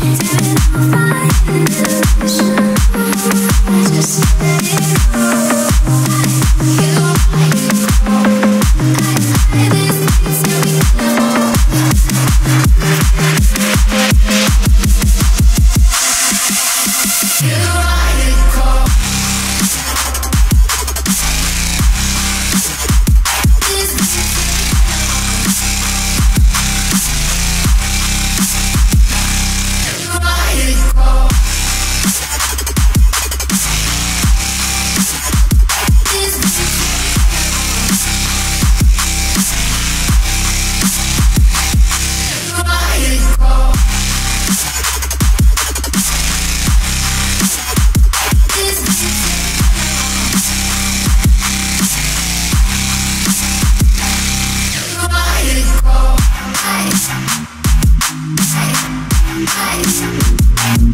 Thank you.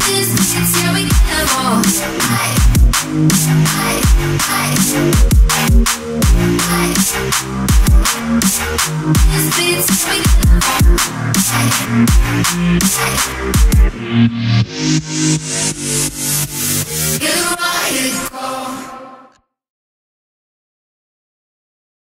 This is how we get along.